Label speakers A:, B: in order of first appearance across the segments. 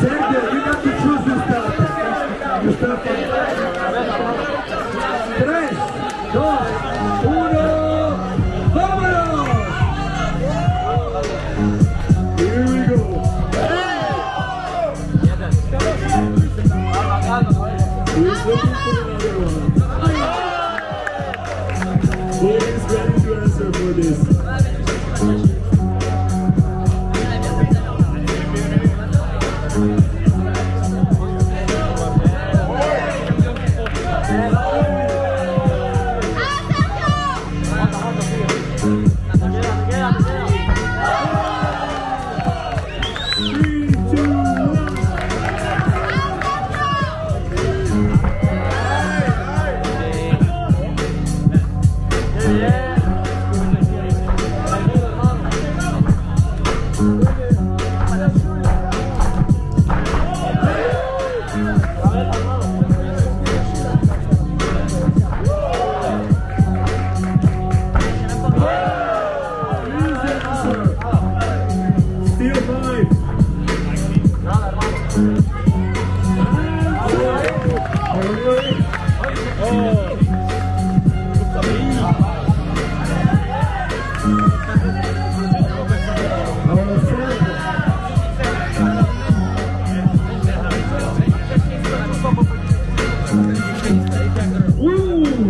A: Sergio, you got to choose your start. You start. Tres, dos, uno, vámonos! Here we go. He's looking for another one. He is ready to answer for this. Yeah.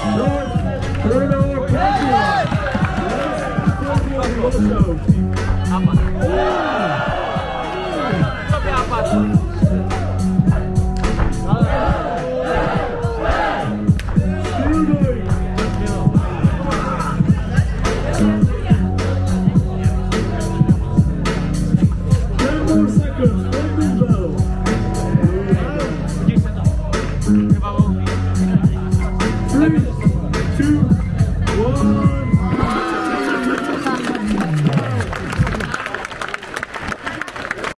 A: Bruno Coppola. Bruno Coppola. Senhor.